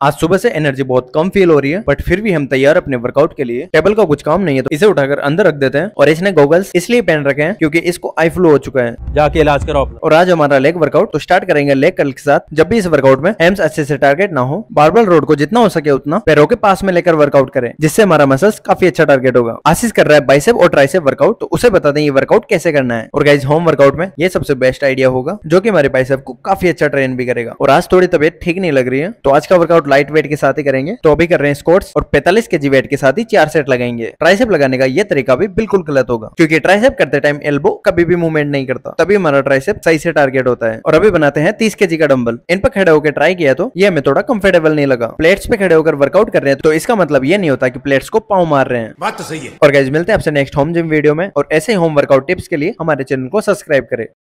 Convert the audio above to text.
आज सुबह से एनर्जी बहुत कम फील हो रही है बट फिर भी हम तैयार अपने वर्कआउट के लिए। टेबल का कुछ काम नहीं है तो इसे उठाकर अंदर रख देते हैं और इसने गॉगल्स इसलिए पहन रखे हैं क्योंकि इसको आई फ्लू हो चुका है। जाके इलाज करो और आज हमारा लेग वर्कआउट तो स्टार्ट करेंगे लेग कल के साथ। जब भी इस वर्कआउट में हैम्स अच्छे से टारगेट ना हो बार्बल रोड को जितना हो सके उतना पैरों के पास में लेकर वर्कआउट करें जिससे हमारा मसल्स काफ़ी अच्छा टारगेट होगा। आशीष कर रहा है बाइसेप और ट्राइसेप वर्कआउट तो उसे बता दें ये वर्कआउट कैसे करना है। और गाइज़ होम वर्कआउट में ये सबसे बेस्ट आइडिया होगा जो की हमारे बाइसेप को काफ़ी अच्छा ट्रेन भी करेगा। और आज थोड़ी तबियत ठीक नहीं लग रही है तो आज का वर्कआउट लाइट वेट के साथ ही करेंगे। तो अभी कर रहे हैं स्कोर्ट्स और 45 के जी वेट के साथ ही चार सेट लगाएँगे। ट्राइसेप लगाने का यह तरीका भी बिल्कुल गलत होगा क्योंकि ट्राइसेप करते टाइम एल्बो कभी भी मूवमेंट नहीं करता। तभी हमारा ट्राइसेप सही से टारगेट होता है। और अभी बनाते हैं तीस के जी का डम्बल इन पर खड़े होकर ट्राई किया तो ये हमें थोड़ा कंफर्टेबल नहीं लगा। प्लेट्स पे खड़े होकर वर्कआउट कर रहे हैं तो इसका मतलब ये नहीं होता की प्लेट्स को पाँव मार रहे हैं। बात तो सही है। और गाइज़ मिलते हैं आपसे नेक्स्ट होम जिम वीडियो में। और ऐसे होम वर्कआउट टिप्स के लिए हमारे चैनल को सब्सक्राइब करें।